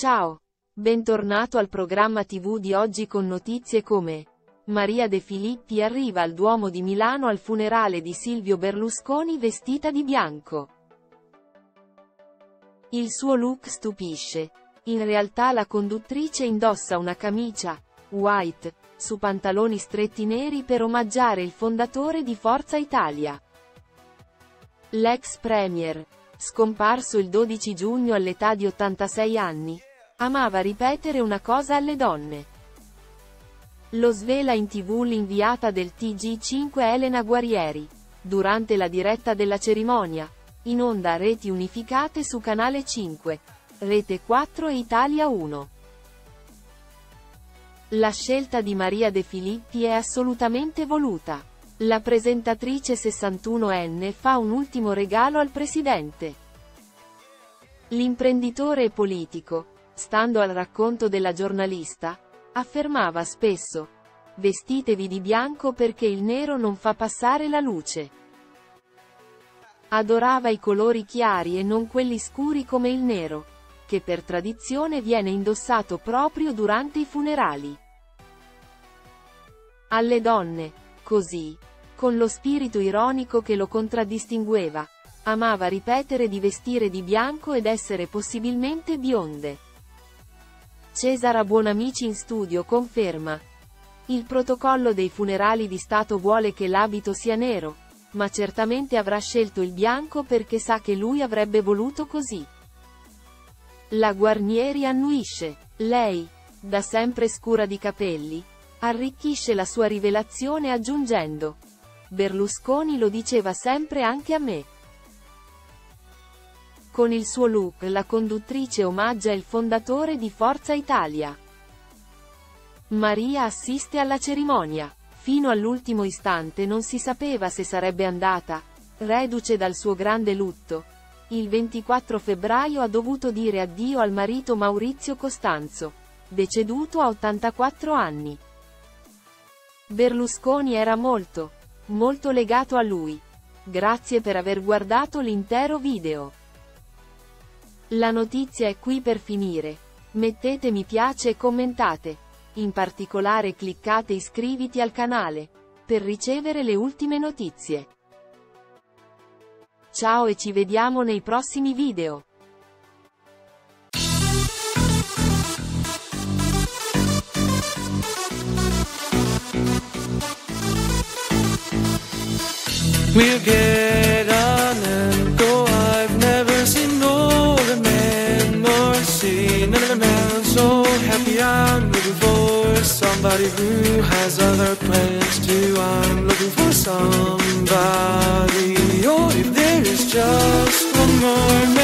Ciao. Bentornato al programma TV di oggi con notizie come Maria De Filippi arriva al Duomo di Milano al funerale di Silvio Berlusconi vestita di bianco. Il suo look stupisce. In realtà la conduttrice indossa una camicia, white, su pantaloni stretti neri per omaggiare il fondatore di Forza Italia. L'ex premier, scomparso il 12 giugno all'età di 86 anni, amava ripetere una cosa alle donne. Lo svela in tv l'inviata del TG5 Elena Guarieri, durante la diretta della cerimonia, in onda reti unificate su Canale 5, Rete 4 e Italia 1. La scelta di Maria De Filippi è assolutamente voluta. La presentatrice 61enne fa un ultimo regalo al presidente. L'imprenditore e politico, stando al racconto della giornalista, affermava spesso, vestitevi di bianco perché il nero non fa passare la luce. Adorava i colori chiari e non quelli scuri come il nero, che per tradizione viene indossato proprio durante i funerali. Alle donne, così, con lo spirito ironico che lo contraddistingueva. Amava ripetere di vestire di bianco ed essere possibilmente bionde. Cesara Buonamici in studio conferma. Il protocollo dei funerali di Stato vuole che l'abito sia nero, ma certamente avrà scelto il bianco perché sa che lui avrebbe voluto così. La Guarnieri annuisce. Lei, da sempre scura di capelli, arricchisce la sua rivelazione aggiungendo, Berlusconi lo diceva sempre anche a me. Con il suo look la conduttrice omaggia il fondatore di Forza Italia. Maria assiste alla cerimonia. Fino all'ultimo istante non si sapeva se sarebbe andata, reduce dal suo grande lutto. Il 24 febbraio ha dovuto dire addio al marito Maurizio Costanzo, deceduto a 84 anni. Berlusconi era molto, molto legato a lui. Grazie per aver guardato l'intero video. La notizia è qui per finire. Mettete mi piace e commentate. In particolare cliccate iscriviti al canale, per ricevere le ultime notizie. Ciao e ci vediamo nei prossimi video. We'll who has other plans too. I'm looking for somebody, or if there is just one more.